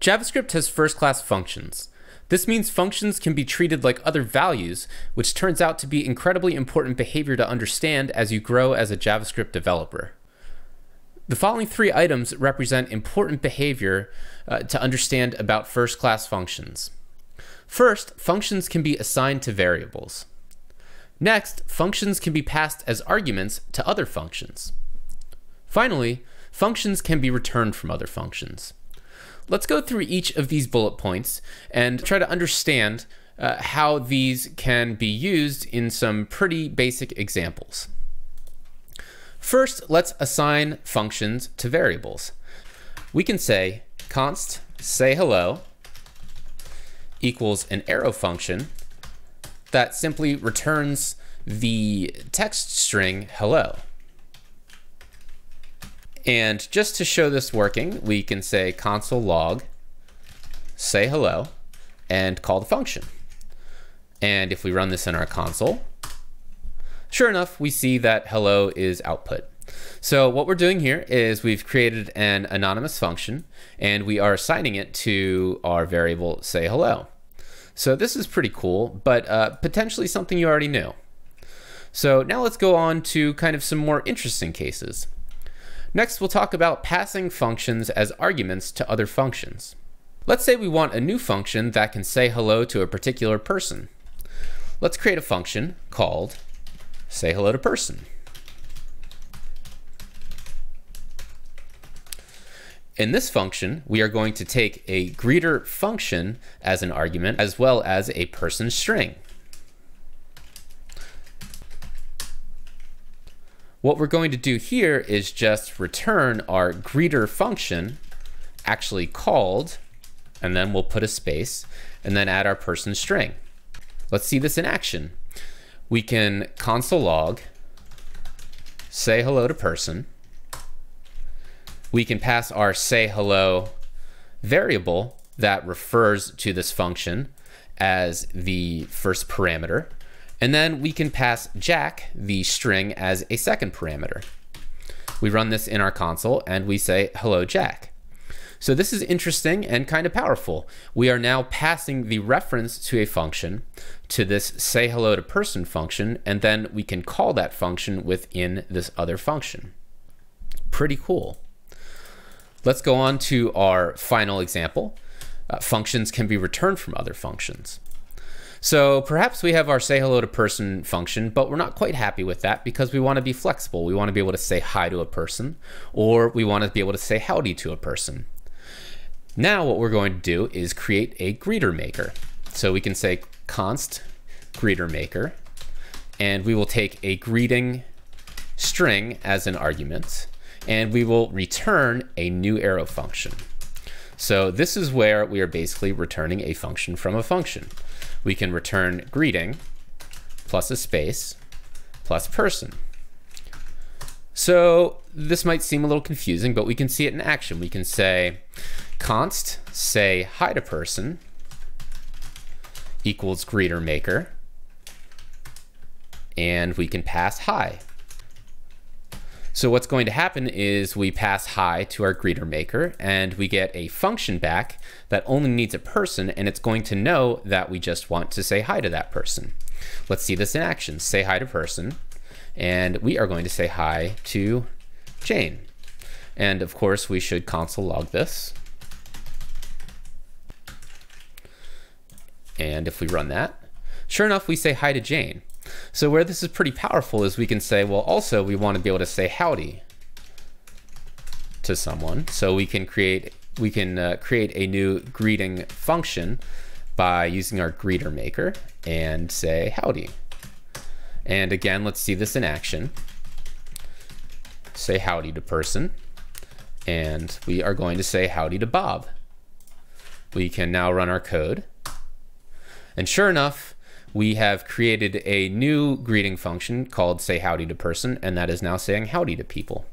JavaScript has first-class functions. This means functions can be treated like other values, which turns out to be incredibly important behavior to understand as you grow as a JavaScript developer. The following three items represent important behavior uh, to understand about first-class functions. First, functions can be assigned to variables. Next, functions can be passed as arguments to other functions. Finally, functions can be returned from other functions. Let's go through each of these bullet points and try to understand uh, how these can be used in some pretty basic examples. First, let's assign functions to variables. We can say const say hello equals an arrow function that simply returns the text string hello. And just to show this working, we can say console log say hello and call the function. And if we run this in our console, sure enough, we see that hello is output. So what we're doing here is we've created an anonymous function and we are assigning it to our variable say hello. So this is pretty cool, but uh, potentially something you already knew. So now let's go on to kind of some more interesting cases. Next, we'll talk about passing functions as arguments to other functions. Let's say we want a new function that can say hello to a particular person. Let's create a function called say hello to person. In this function, we are going to take a greeter function as an argument as well as a person string. What we're going to do here is just return our greeter function actually called, and then we'll put a space and then add our person string. Let's see this in action. We can console log, say hello to person, we can pass our say hello variable that refers to this function as the first parameter. And then we can pass Jack, the string, as a second parameter. We run this in our console and we say, hello, Jack. So this is interesting and kind of powerful. We are now passing the reference to a function to this say hello to person function, and then we can call that function within this other function. Pretty cool. Let's go on to our final example. Uh, functions can be returned from other functions. So perhaps we have our say hello to person function, but we're not quite happy with that because we want to be flexible. We want to be able to say hi to a person, or we want to be able to say howdy to a person. Now what we're going to do is create a greeter maker. So we can say const greeter maker, and we will take a greeting string as an argument and we will return a new arrow function. So this is where we are basically returning a function from a function. We can return greeting plus a space plus person. So this might seem a little confusing, but we can see it in action. We can say const say hi to person equals greeter maker and we can pass hi. So what's going to happen is we pass hi to our greeter maker and we get a function back that only needs a person and it's going to know that we just want to say hi to that person. Let's see this in action. Say hi to person and we are going to say hi to Jane. And of course we should console log this. And if we run that, sure enough, we say hi to Jane. So where this is pretty powerful is we can say, well, also we want to be able to say howdy to someone. So we can create we can uh, create a new greeting function by using our greeter maker and say howdy. And again, let's see this in action. Say howdy to person. And we are going to say howdy to Bob. We can now run our code. And sure enough, we have created a new greeting function called say howdy to person, and that is now saying howdy to people.